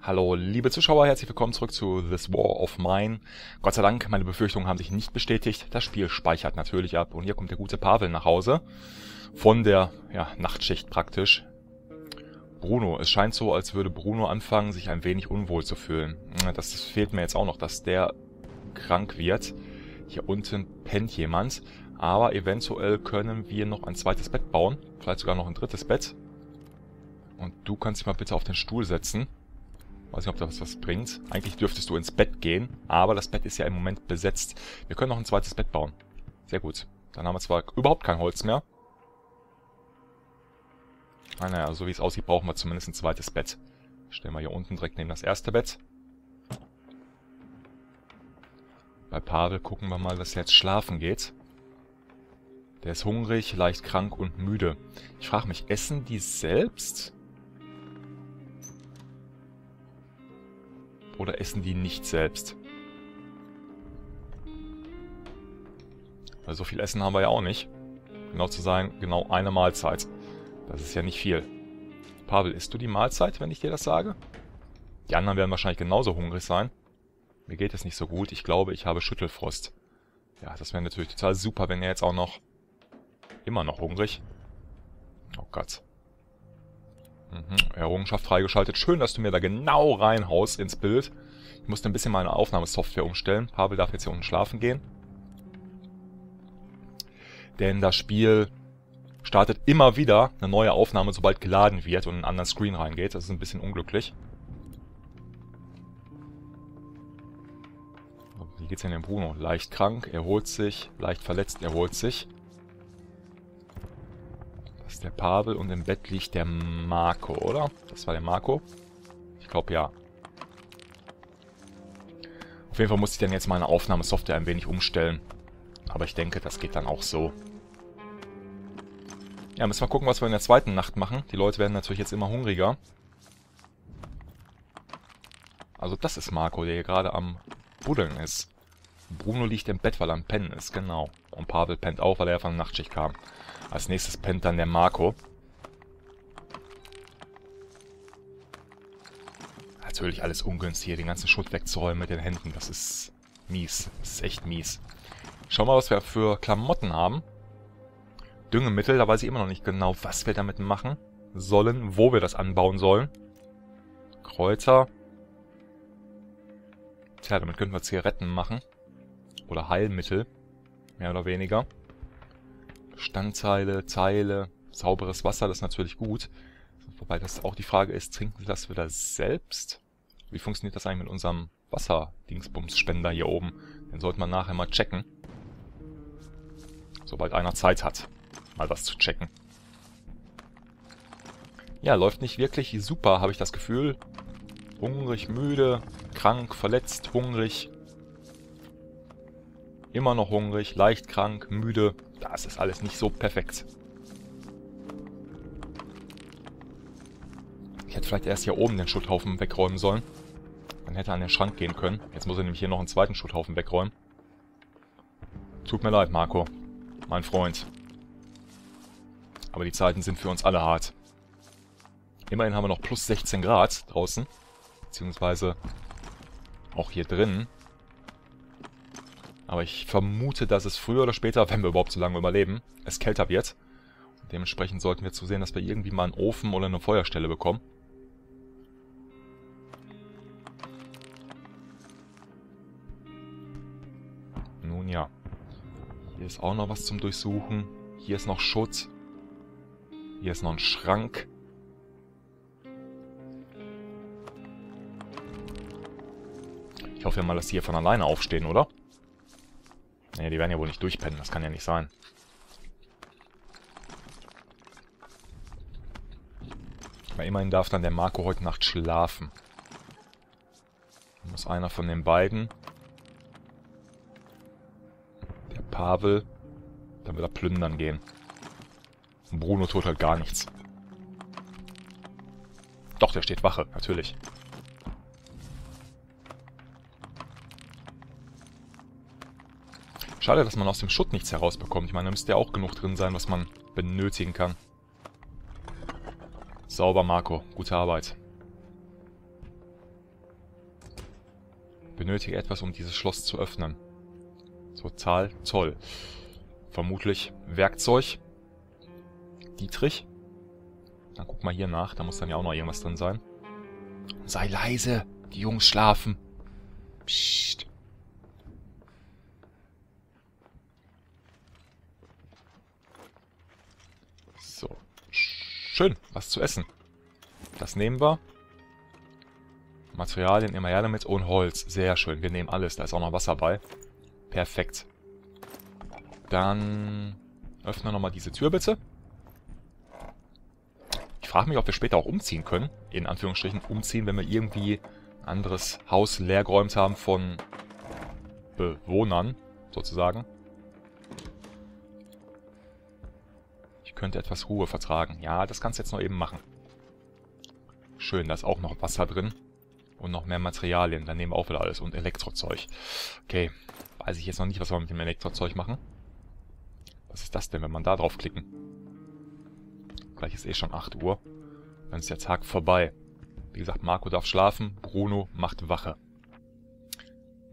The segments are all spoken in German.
Hallo, liebe Zuschauer, herzlich willkommen zurück zu This War of Mine. Gott sei Dank, meine Befürchtungen haben sich nicht bestätigt. Das Spiel speichert natürlich ab und hier kommt der gute Pavel nach Hause. Von der ja, Nachtschicht praktisch. Bruno, es scheint so, als würde Bruno anfangen, sich ein wenig unwohl zu fühlen. Das fehlt mir jetzt auch noch, dass der krank wird. Hier unten pennt jemand. Aber eventuell können wir noch ein zweites Bett bauen. Vielleicht sogar noch ein drittes Bett. Und du kannst dich mal bitte auf den Stuhl setzen. Weiß nicht, ob das was bringt. Eigentlich dürftest du ins Bett gehen, aber das Bett ist ja im Moment besetzt. Wir können noch ein zweites Bett bauen. Sehr gut. Dann haben wir zwar überhaupt kein Holz mehr. Ah, naja, so wie es aussieht, brauchen wir zumindest ein zweites Bett. Stellen wir hier unten direkt neben das erste Bett. Bei Pavel gucken wir mal, dass er jetzt schlafen geht. Der ist hungrig, leicht krank und müde. Ich frage mich, essen die selbst? Oder essen die nicht selbst? Weil so viel Essen haben wir ja auch nicht. Genau zu sein, genau eine Mahlzeit. Das ist ja nicht viel. Pavel, isst du die Mahlzeit, wenn ich dir das sage? Die anderen werden wahrscheinlich genauso hungrig sein. Mir geht es nicht so gut. Ich glaube, ich habe Schüttelfrost. Ja, das wäre natürlich total super, wenn er jetzt auch noch... Immer noch hungrig. Oh Gott. Mhm. Errungenschaft freigeschaltet. Schön, dass du mir da genau reinhaust ins Bild. Ich musste ein bisschen meine Aufnahmesoftware umstellen. Pavel darf jetzt hier unten schlafen gehen. Denn das Spiel startet immer wieder eine neue Aufnahme, sobald geladen wird und in einen anderen Screen reingeht. Das ist ein bisschen unglücklich. Wie geht's denn dem Bruno? Leicht krank, erholt sich. Leicht verletzt, erholt sich ist der Pavel und im Bett liegt der Marco, oder? Das war der Marco? Ich glaube ja. Auf jeden Fall muss ich dann jetzt meine Aufnahmesoftware ein wenig umstellen. Aber ich denke, das geht dann auch so. Ja, müssen wir gucken, was wir in der zweiten Nacht machen. Die Leute werden natürlich jetzt immer hungriger. Also das ist Marco, der hier gerade am Buddeln ist. Bruno liegt im Bett, weil er am Pennen ist, genau. Und Pavel pennt auch, weil er von der Nachtschicht kam. Als nächstes pennt dann der Marco. Natürlich alles ungünstig hier, den ganzen Schutt wegzuräumen mit den Händen. Das ist mies. Das ist echt mies. Schauen wir mal, was wir für Klamotten haben. Düngemittel, da weiß ich immer noch nicht genau, was wir damit machen sollen, wo wir das anbauen sollen. Kräuter. Tja, damit könnten wir Zigaretten machen. Oder Heilmittel. Mehr oder weniger. Standzeile, Zeile, sauberes Wasser, das ist natürlich gut. Wobei das auch die Frage ist, trinken wir das wieder selbst? Wie funktioniert das eigentlich mit unserem Wasserdingsbumsspender hier oben? Den sollte man nachher mal checken. Sobald einer Zeit hat, mal das zu checken. Ja, läuft nicht wirklich super, habe ich das Gefühl. Hungrig, müde, krank, verletzt, hungrig. Immer noch hungrig, leicht krank, müde. Das ist alles nicht so perfekt. Ich hätte vielleicht erst hier oben den Schutthaufen wegräumen sollen. Dann hätte er an den Schrank gehen können. Jetzt muss er nämlich hier noch einen zweiten Schutthaufen wegräumen. Tut mir leid, Marco. Mein Freund. Aber die Zeiten sind für uns alle hart. Immerhin haben wir noch plus 16 Grad draußen. Beziehungsweise auch hier drin. Aber ich vermute, dass es früher oder später, wenn wir überhaupt so lange überleben, es kälter wird. Und dementsprechend sollten wir zusehen, dass wir irgendwie mal einen Ofen oder eine Feuerstelle bekommen. Nun ja. Hier ist auch noch was zum Durchsuchen. Hier ist noch Schutz. Hier ist noch ein Schrank. Ich hoffe ja mal, dass die hier von alleine aufstehen, oder? Nee, die werden ja wohl nicht durchpennen. Das kann ja nicht sein. Aber immerhin darf dann der Marco heute Nacht schlafen. muss einer von den beiden. Der Pavel. Dann wird er plündern gehen. Und Bruno tut halt gar nichts. Doch, der steht Wache, natürlich. Schade, dass man aus dem Schutt nichts herausbekommt. Ich meine, da müsste ja auch genug drin sein, was man benötigen kann. Sauber, Marco. Gute Arbeit. Benötige etwas, um dieses Schloss zu öffnen. So, Zahl, Zoll. Vermutlich Werkzeug. Dietrich. Dann guck mal hier nach, da muss dann ja auch noch irgendwas drin sein. Sei leise, die Jungs schlafen. Psst. So. Schön, was zu essen. Das nehmen wir. Materialien immer her damit und Holz. Sehr schön, wir nehmen alles. Da ist auch noch Wasser bei. Perfekt. Dann öffnen wir nochmal diese Tür bitte. Ich frage mich, ob wir später auch umziehen können. In Anführungsstrichen umziehen, wenn wir irgendwie ein anderes Haus leergeräumt haben von Bewohnern, sozusagen. Könnte etwas Ruhe vertragen. Ja, das kannst du jetzt noch eben machen. Schön, da ist auch noch Wasser drin. Und noch mehr Materialien. Dann nehmen wir auch wieder alles. Und Elektrozeug. Okay, weiß ich jetzt noch nicht, was wir mit dem Elektrozeug machen. Was ist das denn, wenn man da draufklicken? Gleich ist eh schon 8 Uhr. Dann ist der Tag vorbei. Wie gesagt, Marco darf schlafen, Bruno macht Wache.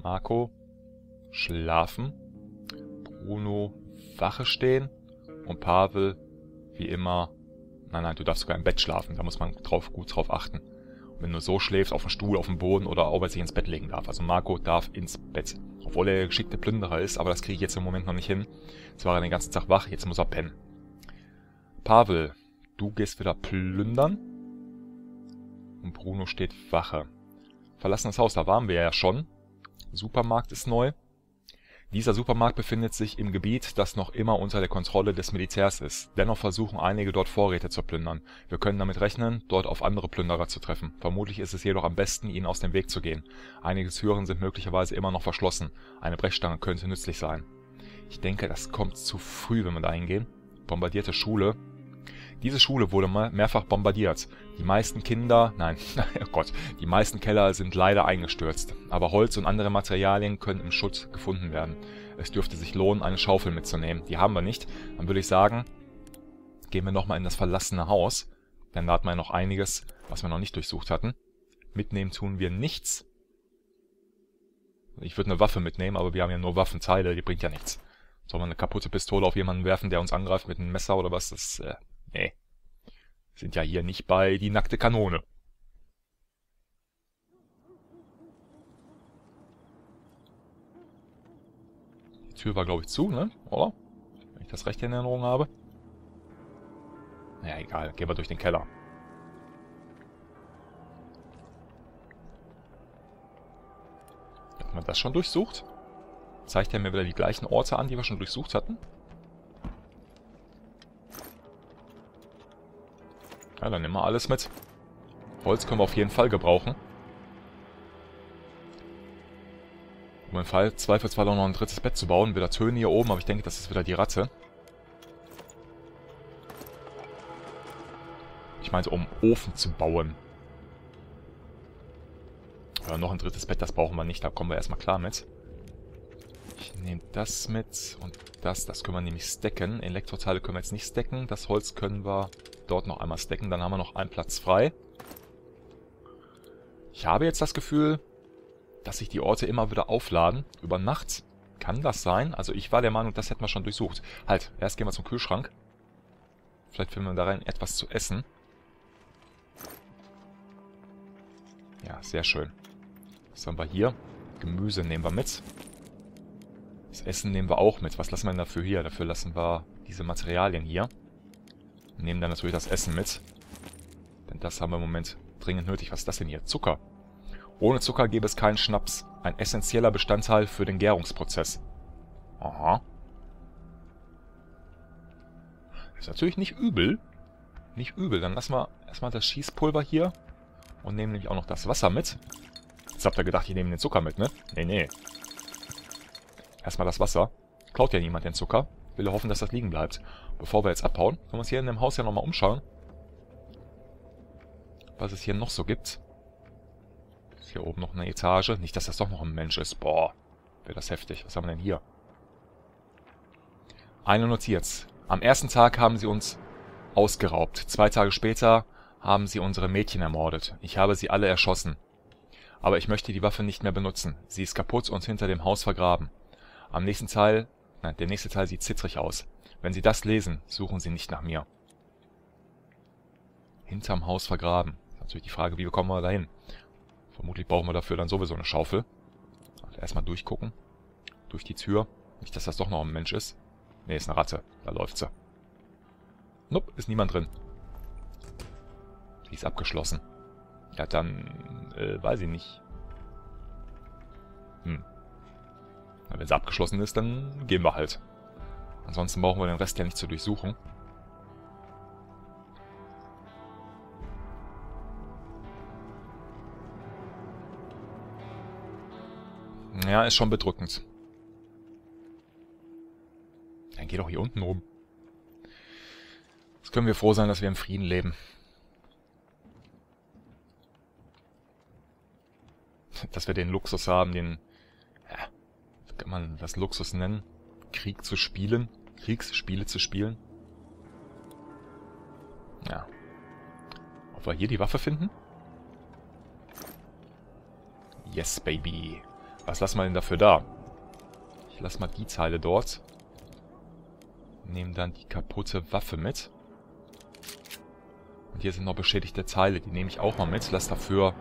Marco schlafen, Bruno Wache stehen und Pavel wie immer... Nein, nein, du darfst sogar im Bett schlafen, da muss man drauf, gut drauf achten. Und wenn du so schläfst, auf dem Stuhl, auf dem Boden oder auch, weil sich ins Bett legen darf. Also Marco darf ins Bett. Obwohl er geschickte Plünderer ist, aber das kriege ich jetzt im Moment noch nicht hin. Jetzt war er den ganzen Tag wach, jetzt muss er pennen. Pavel, du gehst wieder plündern. Und Bruno steht Wache. Verlassen das Haus, da waren wir ja schon. Supermarkt ist neu. Dieser Supermarkt befindet sich im Gebiet, das noch immer unter der Kontrolle des Militärs ist. Dennoch versuchen einige dort Vorräte zu plündern. Wir können damit rechnen, dort auf andere Plünderer zu treffen. Vermutlich ist es jedoch am besten, ihnen aus dem Weg zu gehen. Einige Türen sind möglicherweise immer noch verschlossen. Eine Brechstange könnte nützlich sein. Ich denke, das kommt zu früh, wenn wir da hingehen. Bombardierte Schule. Diese Schule wurde mehrfach bombardiert. Die meisten Kinder, nein, oh Gott, die meisten Keller sind leider eingestürzt. Aber Holz und andere Materialien können im Schutt gefunden werden. Es dürfte sich lohnen, eine Schaufel mitzunehmen. Die haben wir nicht. Dann würde ich sagen, gehen wir nochmal in das verlassene Haus. Denn da hat man ja noch einiges, was wir noch nicht durchsucht hatten. Mitnehmen tun wir nichts. Ich würde eine Waffe mitnehmen, aber wir haben ja nur Waffenteile, die bringt ja nichts. Soll man eine kaputte Pistole auf jemanden werfen, der uns angreift mit einem Messer oder was? Das, äh, nee. Sind ja hier nicht bei die nackte Kanone. Die Tür war, glaube ich, zu, ne? Oder? Wenn ich das recht in Erinnerung habe. Naja, egal. Gehen wir durch den Keller. Hat man das schon durchsucht? Zeigt er mir wieder die gleichen Orte an, die wir schon durchsucht hatten? Ja, dann nehmen wir alles mit. Holz können wir auf jeden Fall gebrauchen. Um im Fall zweifelsfall auch noch ein drittes Bett zu bauen. Wieder Töne hier oben, aber ich denke, das ist wieder die Ratte. Ich meinte, um Ofen zu bauen. Oder noch ein drittes Bett, das brauchen wir nicht. Da kommen wir erstmal klar mit. Ich nehme das mit und das. Das können wir nämlich stacken. Elektroteile können wir jetzt nicht stacken. Das Holz können wir dort noch einmal stacken. Dann haben wir noch einen Platz frei. Ich habe jetzt das Gefühl, dass sich die Orte immer wieder aufladen. Über Nacht. Kann das sein? Also ich war der Meinung, das hätten wir schon durchsucht. Halt, erst gehen wir zum Kühlschrank. Vielleicht finden wir da rein etwas zu essen. Ja, sehr schön. Was haben wir hier? Gemüse nehmen wir mit. Das Essen nehmen wir auch mit. Was lassen wir denn dafür hier? Dafür lassen wir diese Materialien hier. Nehmen dann natürlich das Essen mit. Denn das haben wir im Moment dringend nötig. Was ist das denn hier? Zucker. Ohne Zucker gäbe es keinen Schnaps. Ein essentieller Bestandteil für den Gärungsprozess. Aha. Ist natürlich nicht übel. Nicht übel. Dann lassen wir erstmal das Schießpulver hier. Und nehmen nämlich auch noch das Wasser mit. Jetzt habt ihr gedacht, ich nehme den Zucker mit, ne? Nee, nee. Erstmal das Wasser. Klaut ja niemand den Zucker. Will hoffen, dass das liegen bleibt. Bevor wir jetzt abhauen, können wir uns hier in dem Haus ja nochmal umschauen. Was es hier noch so gibt. Ist hier oben noch eine Etage. Nicht, dass das doch noch ein Mensch ist. Boah, wäre das heftig. Was haben wir denn hier? Eine Notiz. Am ersten Tag haben sie uns ausgeraubt. Zwei Tage später haben sie unsere Mädchen ermordet. Ich habe sie alle erschossen. Aber ich möchte die Waffe nicht mehr benutzen. Sie ist kaputt und hinter dem Haus vergraben. Am nächsten Teil, nein, der nächste Teil sieht zittrig aus. Wenn Sie das lesen, suchen Sie nicht nach mir. Hinterm Haus vergraben. Natürlich die Frage, wie bekommen wir da hin? Vermutlich brauchen wir dafür dann sowieso eine Schaufel. Also erstmal durchgucken. Durch die Tür. Nicht, dass das doch noch ein Mensch ist. Ne, ist eine Ratte. Da läuft sie. Nope, ist niemand drin. Die ist abgeschlossen. Ja, dann, äh, weiß ich nicht. Hm. Wenn sie abgeschlossen ist, dann gehen wir halt. Ansonsten brauchen wir den Rest ja nicht zu durchsuchen. Ja, ist schon bedrückend. Dann geh doch hier unten rum. Jetzt können wir froh sein, dass wir im Frieden leben. Dass wir den Luxus haben, den... Kann man das Luxus nennen? Krieg zu spielen? Kriegsspiele zu spielen? Ja. Ob wir hier die Waffe finden? Yes, baby. Was lassen wir denn dafür da? Ich lasse mal die Zeile dort. Nehmen dann die kaputte Waffe mit. Und hier sind noch beschädigte Teile. Die nehme ich auch mal mit. Lass dafür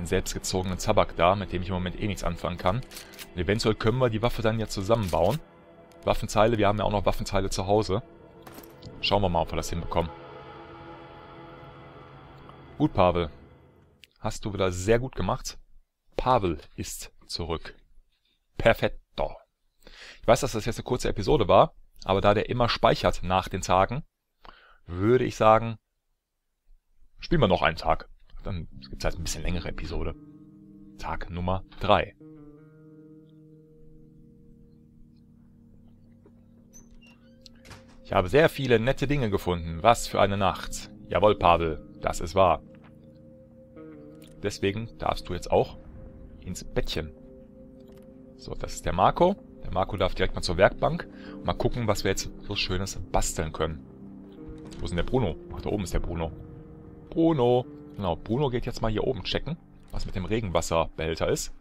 den selbstgezogenen Zabak da, mit dem ich im Moment eh nichts anfangen kann. Und eventuell können wir die Waffe dann ja zusammenbauen. Waffenteile, wir haben ja auch noch Waffenteile zu Hause. Schauen wir mal, ob wir das hinbekommen. Gut, Pavel. Hast du wieder sehr gut gemacht. Pavel ist zurück. Perfetto. Ich weiß, dass das jetzt eine kurze Episode war, aber da der immer speichert nach den Tagen, würde ich sagen, spielen wir noch einen Tag. Dann gibt es halt ein bisschen längere Episode. Tag Nummer 3. Ich habe sehr viele nette Dinge gefunden. Was für eine Nacht. Jawohl, Pavel, das ist wahr. Deswegen darfst du jetzt auch ins Bettchen. So, das ist der Marco. Der Marco darf direkt mal zur Werkbank. Mal gucken, was wir jetzt so Schönes basteln können. Wo ist denn der Bruno? Ach, da oben ist der Bruno. Bruno. Genau, Bruno geht jetzt mal hier oben checken, was mit dem Regenwasserbehälter ist.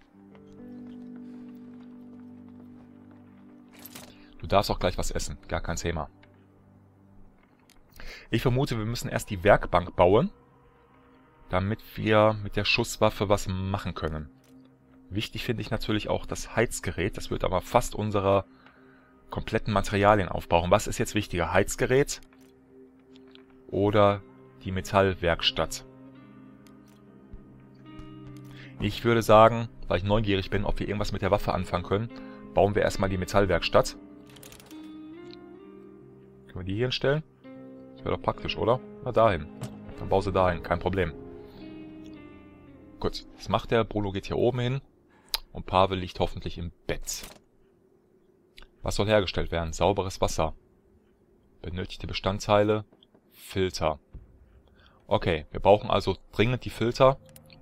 Du darfst auch gleich was essen, gar kein Thema. Ich vermute, wir müssen erst die Werkbank bauen, damit wir mit der Schusswaffe was machen können. Wichtig finde ich natürlich auch das Heizgerät. Das wird aber fast unserer kompletten Materialien aufbrauchen. Was ist jetzt wichtiger? Heizgerät oder die Metallwerkstatt? Ich würde sagen, weil ich neugierig bin, ob wir irgendwas mit der Waffe anfangen können, bauen wir erstmal die Metallwerkstatt. Können wir die hier hinstellen? Das wäre doch praktisch, oder? Na, dahin. Dann bau sie dahin, kein Problem. Gut, was macht der? Bruno geht hier oben hin. Und Pavel liegt hoffentlich im Bett. Was soll hergestellt werden? Sauberes Wasser. Benötigte Bestandteile. Filter. Okay, wir brauchen also dringend die Filter,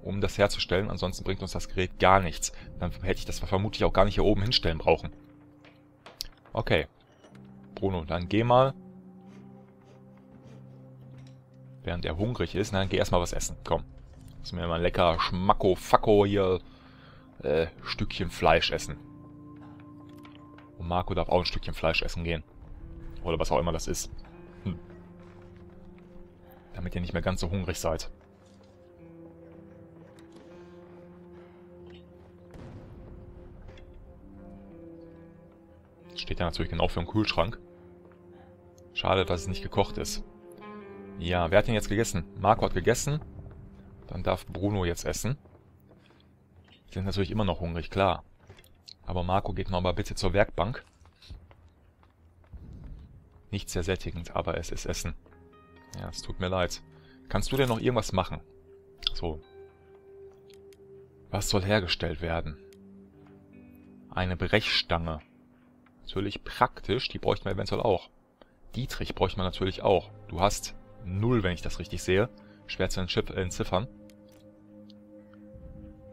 um das herzustellen. Ansonsten bringt uns das Gerät gar nichts. Dann hätte ich das vermutlich auch gar nicht hier oben hinstellen brauchen. Okay. Bruno, dann geh mal. Während er hungrig ist, dann geh erstmal was essen. Komm. Lass mir mal lecker Schmacko-Facko hier äh, Stückchen Fleisch essen. Und Marco darf auch ein Stückchen Fleisch essen gehen. Oder was auch immer das ist. Hm. Damit ihr nicht mehr ganz so hungrig seid. Steht ja natürlich genau für einen Kühlschrank. Schade, dass es nicht gekocht ist. Ja, wer hat denn jetzt gegessen? Marco hat gegessen. Dann darf Bruno jetzt essen. Die sind natürlich immer noch hungrig, klar. Aber Marco geht nochmal bitte zur Werkbank. Nicht sehr sättigend, aber es ist Essen. Ja, es tut mir leid. Kannst du denn noch irgendwas machen? So. Was soll hergestellt werden? Eine Brechstange. Natürlich praktisch, die bräuchten wir eventuell auch. Dietrich bräuchte man natürlich auch. Du hast null, wenn ich das richtig sehe. Schwer zu entziffern.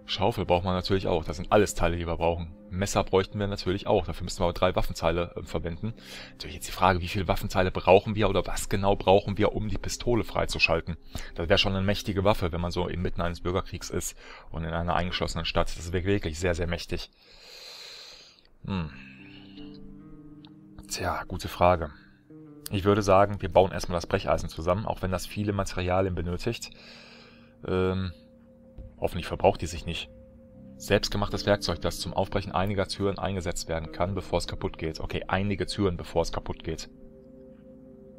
Schaufel braucht man natürlich auch. Das sind alles Teile, die wir brauchen. Messer bräuchten wir natürlich auch. Dafür müssten wir aber drei Waffenteile äh, verwenden. Natürlich jetzt die Frage, wie viele Waffenteile brauchen wir oder was genau brauchen wir, um die Pistole freizuschalten. Das wäre schon eine mächtige Waffe, wenn man so inmitten eines Bürgerkriegs ist und in einer eingeschlossenen Stadt. Das wäre wirklich sehr, sehr mächtig. Hm. Tja, gute Frage. Ich würde sagen, wir bauen erstmal das Brecheisen zusammen, auch wenn das viele Materialien benötigt. Ähm, hoffentlich verbraucht die sich nicht. Selbstgemachtes Werkzeug, das zum Aufbrechen einiger Türen eingesetzt werden kann, bevor es kaputt geht. Okay, einige Türen, bevor es kaputt geht.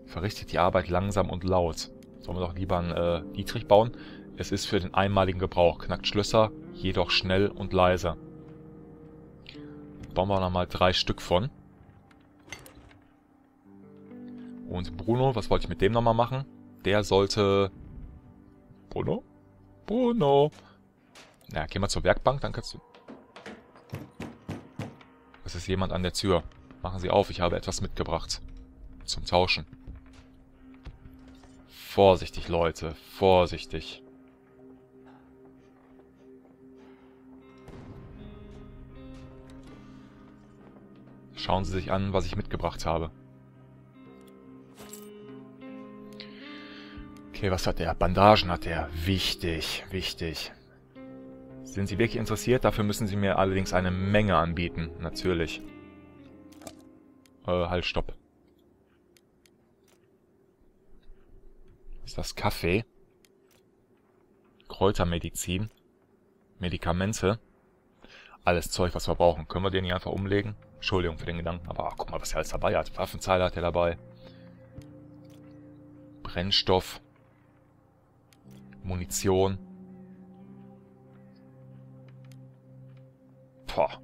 Verrichtet die Arbeit langsam und laut. Sollen wir doch lieber einen äh, Dietrich bauen? Es ist für den einmaligen Gebrauch. Knackt Schlösser, jedoch schnell und leise. Bauen wir nochmal drei Stück von. Und Bruno, was wollte ich mit dem nochmal machen? Der sollte... Bruno? Bruno! Na, geh mal zur Werkbank, dann kannst du... Es ist jemand an der Tür. Machen Sie auf, ich habe etwas mitgebracht. Zum Tauschen. Vorsichtig, Leute. Vorsichtig. Schauen Sie sich an, was ich mitgebracht habe. Okay, was hat der? Bandagen hat er. Wichtig, wichtig. Sind Sie wirklich interessiert? Dafür müssen Sie mir allerdings eine Menge anbieten. Natürlich. Äh, halt, stopp. Ist das Kaffee? Kräutermedizin? Medikamente? Alles Zeug, was wir brauchen. Können wir den hier einfach umlegen? Entschuldigung für den Gedanken, aber ach, guck mal, was er alles dabei hat. Waffenzeile hat er dabei. Brennstoff. Munition. Boah.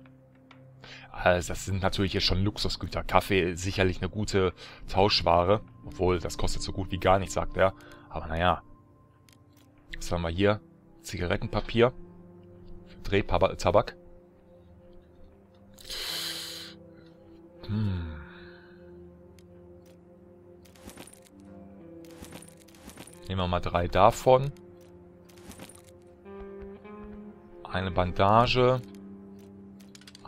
Also das sind natürlich jetzt schon Luxusgüter. Kaffee ist sicherlich eine gute Tauschware. Obwohl, das kostet so gut wie gar nichts, sagt er. Aber naja. Was haben wir hier? Zigarettenpapier. Drehtabak. Hm. Nehmen wir mal drei davon. Eine Bandage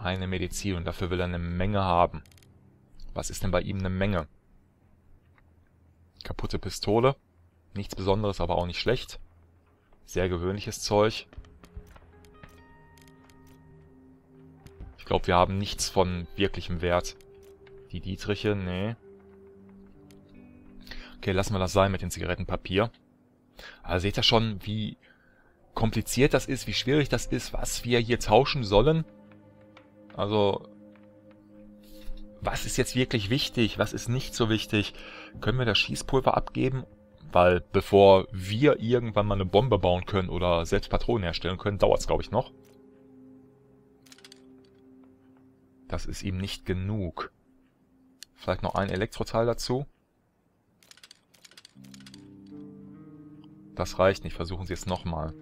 eine Medizin und dafür will er eine Menge haben. Was ist denn bei ihm eine Menge? Kaputte Pistole. Nichts Besonderes, aber auch nicht schlecht. Sehr gewöhnliches Zeug. Ich glaube, wir haben nichts von wirklichem Wert. Die Dietriche, nee. Okay, lassen wir das sein mit dem Zigarettenpapier. Also seht ihr schon, wie kompliziert das ist, wie schwierig das ist, was wir hier tauschen sollen. Also, was ist jetzt wirklich wichtig? Was ist nicht so wichtig? Können wir das Schießpulver abgeben? Weil bevor wir irgendwann mal eine Bombe bauen können oder selbst Patronen herstellen können, dauert es, glaube ich, noch. Das ist ihm nicht genug. Vielleicht noch ein Elektroteil dazu. Das reicht nicht. Versuchen Sie es nochmal.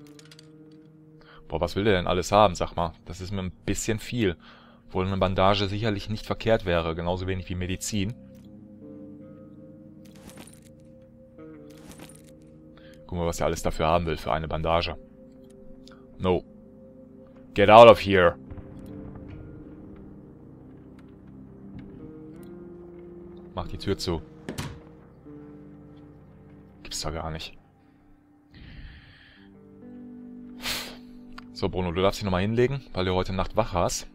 Boah, was will der denn alles haben, sag mal? Das ist mir ein bisschen viel. Obwohl eine Bandage sicherlich nicht verkehrt wäre, genauso wenig wie Medizin. Guck mal, was er alles dafür haben will, für eine Bandage. No. Get out of here. Mach die Tür zu. Gibt's da gar nicht. So, Bruno, du darfst dich nochmal hinlegen, weil du heute Nacht wach hast.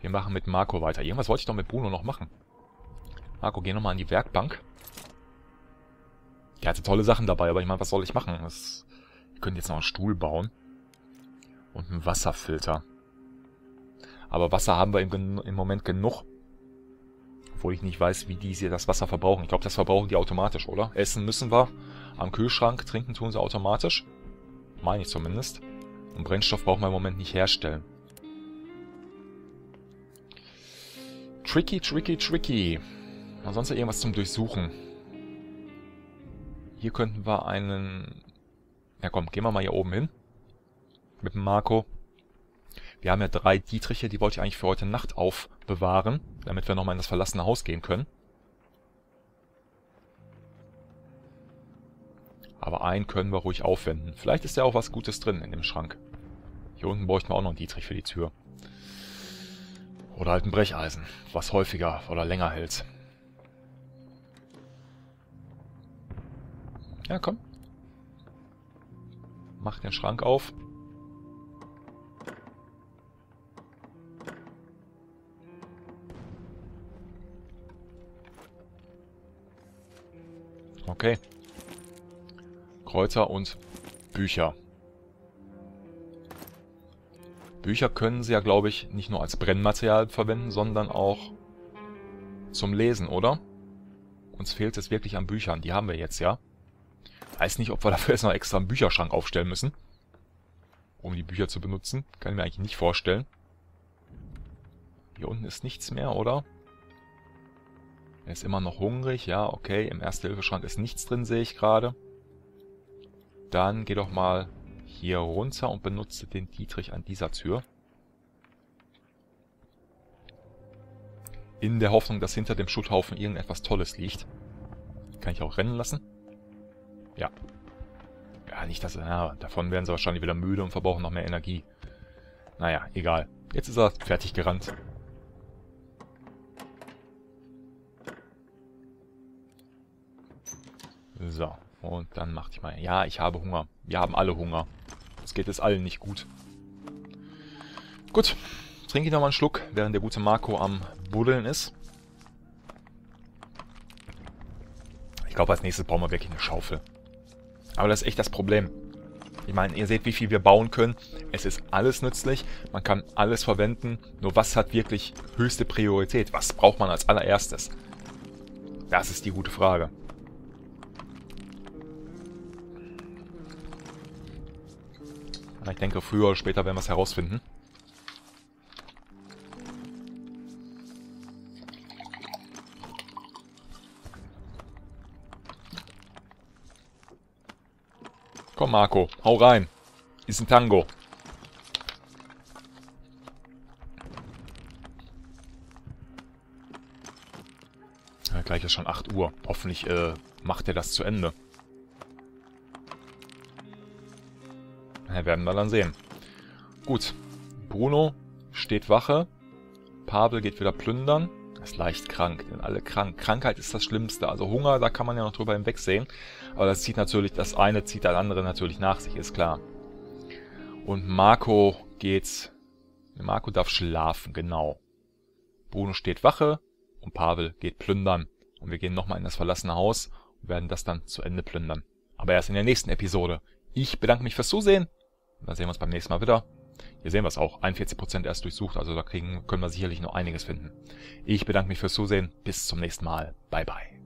Wir machen mit Marco weiter. Irgendwas wollte ich doch mit Bruno noch machen. Marco, geh nochmal an die Werkbank. Der hatte tolle Sachen dabei, aber ich meine, was soll ich machen? Das, wir können jetzt noch einen Stuhl bauen. Und einen Wasserfilter. Aber Wasser haben wir im, im Moment genug. Obwohl ich nicht weiß, wie die hier das Wasser verbrauchen. Ich glaube, das verbrauchen die automatisch, oder? Essen müssen wir am Kühlschrank, trinken tun sie automatisch. Meine ich zumindest. Und Brennstoff brauchen wir im Moment nicht herstellen. Tricky, tricky, tricky. Ansonsten irgendwas zum Durchsuchen. Hier könnten wir einen... Ja komm, gehen wir mal hier oben hin. Mit dem Marco. Wir haben ja drei Dietriche, die wollte ich eigentlich für heute Nacht aufbewahren, damit wir nochmal in das verlassene Haus gehen können. Aber einen können wir ruhig aufwenden. Vielleicht ist ja auch was Gutes drin in dem Schrank. Hier unten bräuchten wir auch noch einen Dietrich für die Tür. Oder halt ein Brecheisen, was häufiger oder länger hält. Ja, komm. Mach den Schrank auf. Okay. Kreuzer und Bücher. Bücher können sie ja, glaube ich, nicht nur als Brennmaterial verwenden, sondern auch zum Lesen, oder? Uns fehlt es wirklich an Büchern. Die haben wir jetzt, ja? Weiß nicht, ob wir dafür jetzt noch extra einen Bücherschrank aufstellen müssen. Um die Bücher zu benutzen. Kann ich mir eigentlich nicht vorstellen. Hier unten ist nichts mehr, oder? Er ist immer noch hungrig. Ja, okay. Im Erste-Hilfe-Schrank ist nichts drin, sehe ich gerade. Dann geh doch mal hier runter und benutze den Dietrich an dieser Tür. In der Hoffnung, dass hinter dem Schutthaufen irgendetwas Tolles liegt. Kann ich auch rennen lassen? Ja. Ja, nicht, dass... Ja, davon werden sie wahrscheinlich wieder müde und verbrauchen noch mehr Energie. Naja, egal. Jetzt ist er fertig gerannt. So, und dann mache ich mal... Ja, ich habe Hunger. Wir haben alle Hunger. Es geht es allen nicht gut. Gut, trinke ich nochmal einen Schluck, während der gute Marco am Buddeln ist. Ich glaube, als nächstes brauchen wir wirklich eine Schaufel. Aber das ist echt das Problem. Ich meine, ihr seht, wie viel wir bauen können. Es ist alles nützlich. Man kann alles verwenden. Nur was hat wirklich höchste Priorität? Was braucht man als allererstes? Das ist die gute Frage. Ich denke, früher oder später werden wir es herausfinden. Komm, Marco, hau rein. Ist ein Tango. Ja, gleich ist schon 8 Uhr. Hoffentlich äh, macht er das zu Ende. Werden wir dann sehen. Gut. Bruno steht Wache. Pavel geht wieder plündern. Ist leicht krank, denn alle krank. Krankheit ist das Schlimmste. Also Hunger, da kann man ja noch drüber hinwegsehen. Aber das zieht natürlich, das eine zieht das andere natürlich nach sich, ist klar. Und Marco geht... Marco darf schlafen, genau. Bruno steht Wache und Pavel geht plündern. Und wir gehen nochmal in das verlassene Haus und werden das dann zu Ende plündern. Aber erst in der nächsten Episode. Ich bedanke mich fürs Zusehen. Dann sehen wir uns beim nächsten Mal wieder. Hier sehen wir es auch. 41% erst durchsucht, also da kriegen, können wir sicherlich noch einiges finden. Ich bedanke mich fürs Zusehen. Bis zum nächsten Mal. Bye bye.